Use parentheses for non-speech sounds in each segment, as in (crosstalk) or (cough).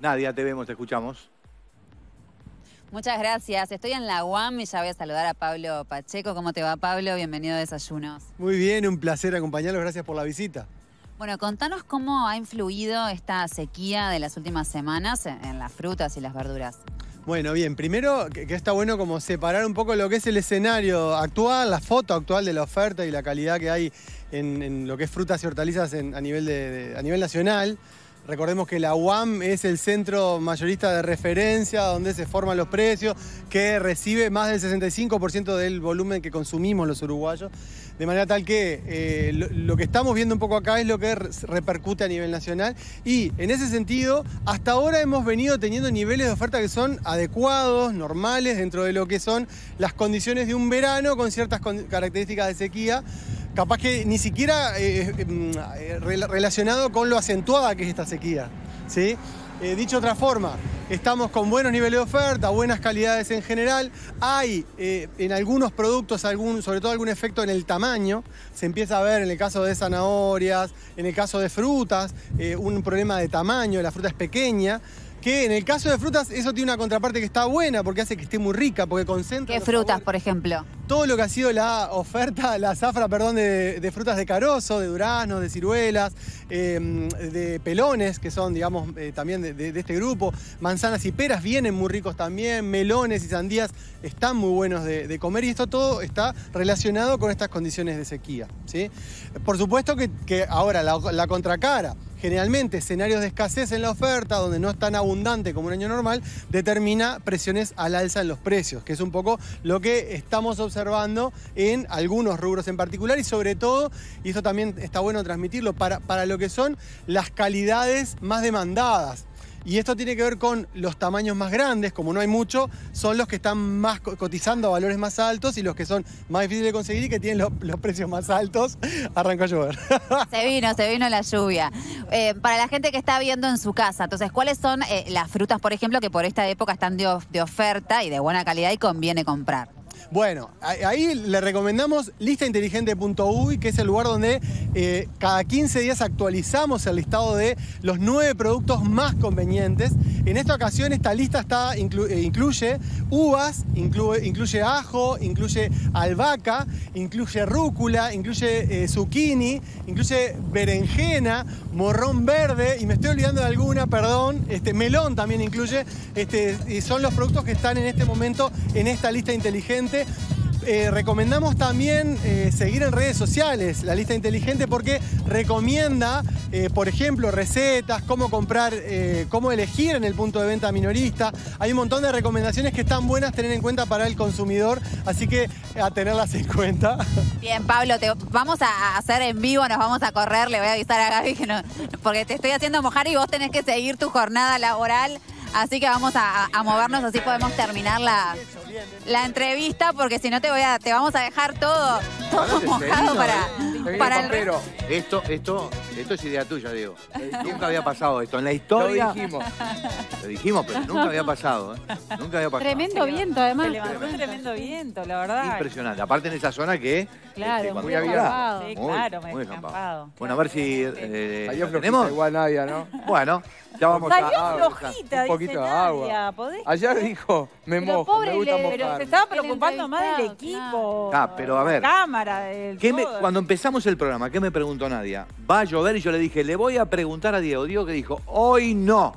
Nadia, te vemos, te escuchamos. Muchas gracias. Estoy en la UAM y ya voy a saludar a Pablo Pacheco. ¿Cómo te va, Pablo? Bienvenido a Desayunos. Muy bien, un placer acompañarlos. Gracias por la visita. Bueno, contanos cómo ha influido esta sequía de las últimas semanas en, las frutas y las verduras. Bueno, bien, primero que, que está bueno como separar un poco lo que es el escenario actual, la foto actual de la oferta y la calidad que hay en, en lo que es frutas y hortalizas en- a, nivel de- de- a nivel nacional. Recordemos que la UAM es el centro mayorista de referencia donde se forman los precios, que recibe más del 65% del volumen que consumimos los uruguayos. De manera tal que eh, lo, que estamos viendo un poco acá es lo que re- repercute a nivel nacional. Y en ese sentido, hasta ahora hemos venido teniendo niveles de oferta que son adecuados, normales, dentro de lo que son las condiciones de un verano con ciertas características de sequía capaz que ni siquiera eh, eh, mm, eh, rela- relacionado con lo acentuada que es esta sequía. ¿sí? Dicho de otra forma, estamos con buenos niveles de oferta, buenas calidades en general. Hay en algunos productos, sobre todo algún efecto en el tamaño. Se empieza a ver en el caso de zanahorias, en el caso de frutas, un problema de tamaño, la fruta es pequeña. Que en el caso de frutas eso tiene una contraparte que está buena porque hace que esté muy rica, porque concentra... ¿Qué frutas, sabores por ejemplo? todo lo que ha sido la oferta, la zafra, perdón, de, de frutas de carozo, de duraznos, de ciruelas, eh, de pelones, que son, digamos, eh, también de, de- de este grupo. Manzanas y peras vienen muy ricos también, melones y sandías están muy buenos de, de comer y esto todo está relacionado con estas condiciones de sequía. ¿sí? Por supuesto que, que ahora la, la contracara. Generalmente escenarios de escasez en la oferta, donde no es tan abundante como un año normal, determina presiones al alza en los precios, que es un poco lo que estamos observando en algunos rubros en particular y sobre todo, y esto también está bueno transmitirlo, para, para lo que son las calidades más demandadas. Y esto tiene que ver con los tamaños más grandes, como no hay mucho, son los que están más co- cotizando a valores más altos y los que son más difíciles de conseguir y que tienen lo- los precios más altos, (laughs) arrancó a llover. Se vino, se vino la lluvia. Eh, para la gente que está viendo en su casa, entonces, ¿cuáles son eh, las frutas, por ejemplo, que por esta época están de oferta y de buena calidad y conviene comprar? Bueno, ahí le recomendamos listainteligente.uy, que es el lugar donde eh, cada 15 días actualizamos el listado de los nueve productos más convenientes. En esta ocasión esta lista está, eh, incluye uvas, incluye, ajo, incluye albahaca, incluye rúcula, incluye eh, zucchini, incluye berenjena, morrón verde, y me estoy olvidando de alguna, perdón, este, melón también incluye, este, son los productos que están en este momento en esta lista inteligente. Eh, recomendamos también eh, seguir en redes sociales la lista inteligente porque recomienda, eh, por ejemplo, recetas, cómo comprar, cómo elegir en el punto de venta minorista. Hay un montón de recomendaciones que están buenas tener en cuenta para el consumidor, así que a tenerlas en cuenta. (laughs) Bien, Pablo, te vamos a hacer en vivo, nos vamos a correr, le voy a avisar a Gaby porque te estoy haciendo mojar y vos tenés que seguir tu jornada laboral. Así que vamos a, a movernos, así podemos terminar la, la entrevista, porque si no te voy a, te vamos a dejar todo, todo mojado para, ¿eh? para el Pero Esto, esto, esto es idea tuya, Diego. Nunca había pasado esto. En la lo historia. dijimos. Lo dijimos, pero nunca había pasado. ¿eh? Nunca había pasado. Tremendo viento, además. Se levantó un tremendo viento, la verdad. Impresionante. Aparte en esa zona que. Claro, este, muy abierto. Sí, Muy, claro, muy descampado. Bueno, a ver si. eh, Salió ¿lo flojita tenemos? igual Nadia, ¿no? Bueno, ya vamos Salió a. flojita, Un poquito dice de Nadia. agua. ¿Podés? Ayer dijo, me Pero mojo, pobre me gusta le- Pero se estaba preocupando más del equipo. Ah, pero a ver. La cámara, del ¿Qué me- todo. cuando empezamos el programa, ¿qué me preguntó Nadia? Va a llover y yo le dije, le voy a preguntar a Diego. Diego que dijo, hoy no,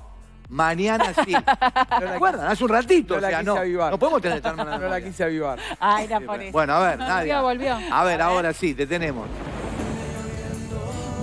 mañana sí. (laughs) ¿Se acuerdan? Hace un ratito. no la o sea, quise no, avivar. no podemos tener tan mala (laughs) No la quise avivar. Ah, era por eso. Bueno, a ver, Nadia. volvió. A ver, ahora sí, te tenemos.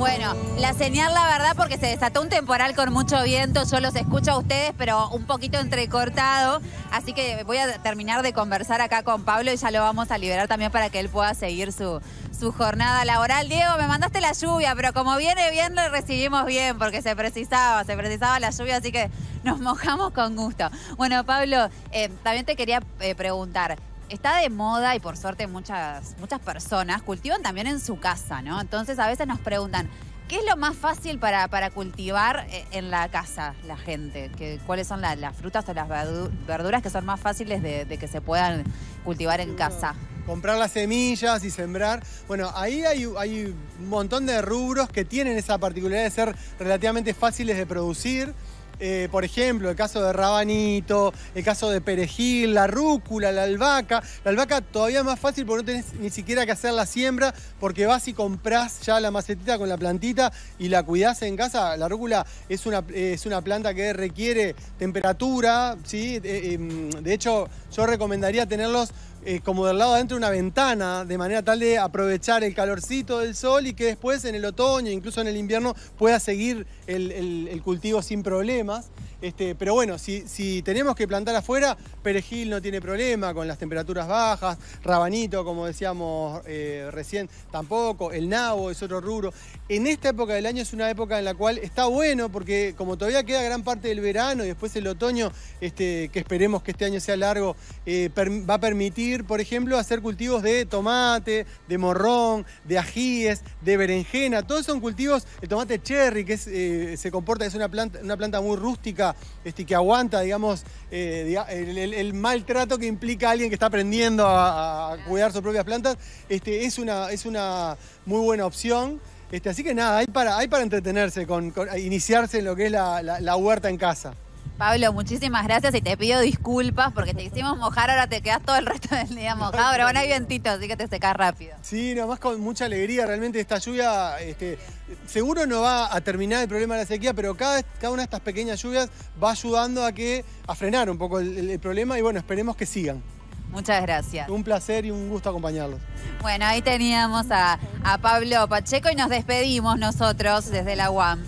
Bueno, la señal, la verdad, porque se desató un temporal con mucho viento. Yo los escucho a ustedes, pero un poquito entrecortado. Así que voy a terminar de conversar acá con Pablo y ya lo vamos a liberar también para que él pueda seguir su, su jornada laboral. Diego, me mandaste la lluvia, pero como viene bien, lo recibimos bien, porque se precisaba, se precisaba la lluvia, así que nos mojamos con gusto. Bueno, Pablo, eh, también te quería eh, preguntar. Está de moda y por suerte muchas, muchas personas cultivan también en su casa, ¿no? Entonces a veces nos preguntan, ¿qué es lo más fácil para, para cultivar eh, en la casa la gente? ¿Qué- ¿Cuáles son la- las frutas o las verdu- verduras que son más fáciles de, de que se puedan cultivar en casa? comprar las semillas y sembrar. Bueno, ahí hay, hay un montón de rubros que tienen esa particularidad de ser relativamente fáciles de producir. Eh, por ejemplo, el caso de rabanito, el caso de perejil, la rúcula, la albahaca. La albahaca todavía es más fácil porque no tenés ni siquiera que hacer la siembra, porque vas y comprás ya la macetita con la plantita y la cuidás en casa. La rúcula es una, es una planta que requiere temperatura, ¿sí? Eh, em, de hecho, yo recomendaría tenerlos eh, como del lado adentro de una ventana, de manera tal de aprovechar el calorcito del sol y que después en el otoño, incluso en el invierno, pueda seguir el, el- cultivo sin problemas. Este, pero bueno, si, tenemos que plantar afuera, perejil no tiene problema con las temperaturas bajas, rabanito, como decíamos eh, recién, tampoco, el nabo es otro rubro. En esta época del año es una época en la cual está bueno porque como todavía queda gran parte del verano y después el otoño, este, que esperemos que este año sea largo, eh, va a permitir, por ejemplo, hacer cultivos de tomate, de morrón, de ajíes, de berenjena. Todos son cultivos, el tomate cherry, que eh, se comporta, es una planta, una planta muy rústica este, que aguanta, digamos, eh, el, el- el maltrato que implica alguien que está aprendiendo a, a cuidar sus propias plantas. Este, es, una, es una muy buena opción. Este, así que nada, hay para, hay para entretenerse, con, con- iniciarse en lo que es la- la- la huerta en casa. Pablo, muchísimas gracias y te pido disculpas porque te hicimos mojar, ahora te quedas todo el resto del día mojado, pero bueno, hay vientito, así que te secás rápido. Sí, nomás con mucha alegría. Realmente esta lluvia, este, seguro no va a terminar el problema de la sequía, pero cada, cada una de estas pequeñas lluvias va ayudando a que a frenar un poco el, el- el problema y bueno, esperemos que sigan. Muchas gracias. Un placer y un gusto acompañarlos. Bueno, ahí teníamos a, a Pablo Pacheco y nos despedimos nosotros desde la UAM.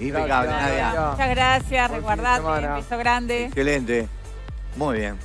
Impecable, Nadia. Muchas gracias, semana. beso grande. Excelente. Muy bien.